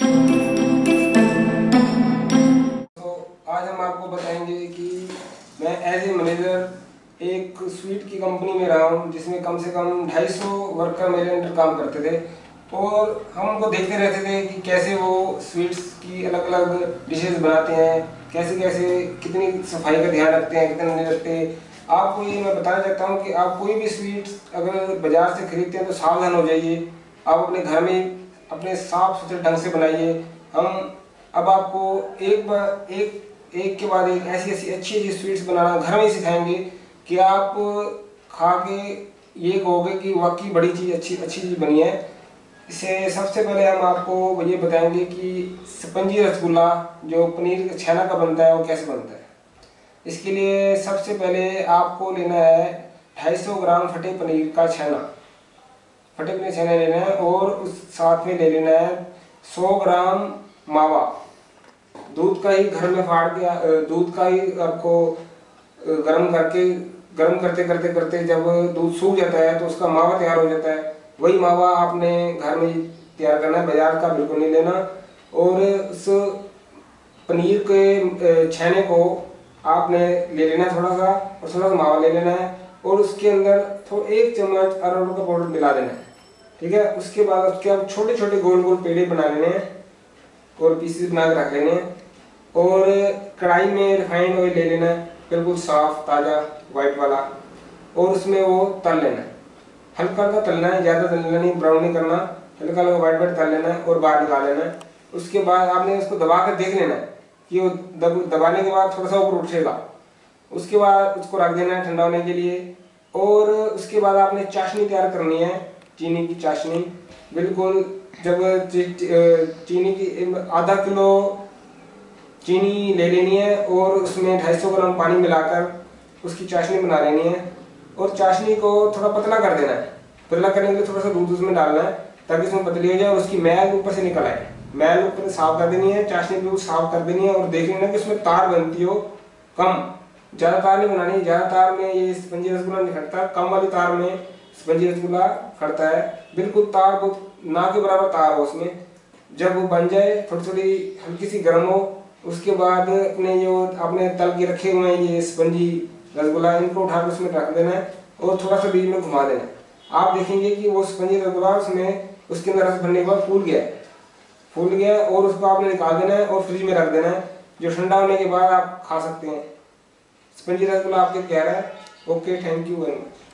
तो आज हम आपको बताएँगे कि मैं एज ए मैनेजर एक स्वीट की कंपनी में रहा हूँ, जिसमें कम से कम 250 वर्कर मेरे अंडर काम करते थे। और हम उनको देखते रहते थे कि कैसे वो स्वीट्स की अलग अलग डिशेस बनाते हैं कैसे कैसे कितनी सफ़ाई का ध्यान रखते हैं, कितना नहीं रखते आपको ये मैं बताना चाहता हूँ कि आप कोई भी स्वीट्स अगर बाज़ार से खरीदते हैं तो सावधान हो जाइए। आप अपने घर में अपने साफ़ सुथरे ढंग से बनाइए। हम अब आपको एक बार, एक एक के बाद एक ऐसी ऐसी अच्छी अच्छी स्वीट्स बनाना घर में सिखाएँगे कि आप खा के ये कहोगे कि वाकई बड़ी चीज़, अच्छी अच्छी चीज़ बनी है। इसे सबसे पहले हम आपको ये बताएँगे कि स्पंजी रसगुल्ला जो पनीर छेना का बनता है, वो कैसे बनता है। इसके लिए सबसे पहले आपको लेना है 250 ग्राम फटे पनीर का छेना। फटे पनीर छेना लेना है और उस साथ में ले लेना है 100 ग्राम मावा। दूध का ही घर में फाड़ के दूध का ही आपको गर्म करके, गर्म करते करते करते जब दूध सूख जाता है तो उसका मावा तैयार हो जाता है। वही मावा आपने घर में तैयार करना है, बाज़ार का बिल्कुल नहीं लेना। और उस पनीर के छेने को आपने ले लेना है थोड़ा सा और थोड़ा सा मावा ले लेना है और उसके अंदर थोड़ा एक चम्मच अरारोट का पाउडर मिला देना है। ठीक है? उसके बाद उसके आप छोटे छोटे गोल गोल पेड़े बना लेने हैं और पीसीस बना के रख लेने और कढ़ाई में रिफाइंड ऑयल ले लेना है, बिल्कुल साफ़, ताज़ा वाइट वाला और उसमें वो तल लेना है। हल्का हल्का तलना है, ज़्यादा तलना नहीं ब्राउन नहीं करना। हल्का हल्का वाइट वाइट तल लेना है और बाहर निकाल लेना है। उसके बाद आपने उसको दबा कर देख लेना है कि वो दब, दबाने के बाद थोड़ा सा ऊपर उठेगा। उसके बाद उसको रख देना है ठंडा होने के लिए और उसके बाद आपने चाशनी तैयार करनी है। चीनी की चाशनी। बिल्कुल, जब चीनी की आधा किलो चीनी ले लेनी है और उसमें ढाई सौ ग्राम पानी मिलाकर उसकी चाशनी बना लेनी है और चाशनी को थोड़ा पतला कर देना है। पतला करने के लिए थोड़ा सा दूध उसमें डालना है ताकि उसमें पतली हो जाए और उसकी मैल ऊपर से निकल आए। मैल ऊपर साफ़ कर देनी है, चाशनी बिल्कुल साफ़ कर देनी है और देख लेना कि उसमें तार बनती हो कम। ज़्यादा तार नहीं बनानी ज़्यादा तार में ये स्पंजी रसगुल्ला नहीं खटता, कम वाली तार में स्पंजी रसगुल्ला खड़ता है। बिल्कुल तार बहुत ना के बराबर तार हो उसमें। जब वो बन जाए थोड़ी थोड़ी हल्की सी गर्म हो, उसके बाद अपने जो आपने तल के रखे हुए हैं ये स्पंजी रसगुल्ला, इनको उठा कर उसमें रख देना है और थोड़ा सा बीच में घुमा देना है। आप देखेंगे कि वो स्पंजी रसगुल्ला उसमें, उसके अंदर रस भरने के बाद फूल गया। फूल गया और उसको आपने निकाल देना है और फ्रिज में रख देना है। जो ठंडा होने के बाद आप खा सकते हैं। स्पंजी रसगुल्ला आपके तैयार है। Okay, thank you very much.